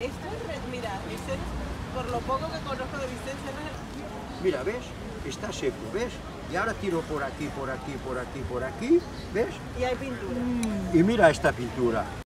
Esto es, mira, esto es, por lo poco que conozco de Vicente. no Mira, ¿ves? Está seco, ¿ves? Y ahora tiro por aquí, por aquí, por aquí, por aquí, ¿ves? y hay pintura. Y mira esta pintura.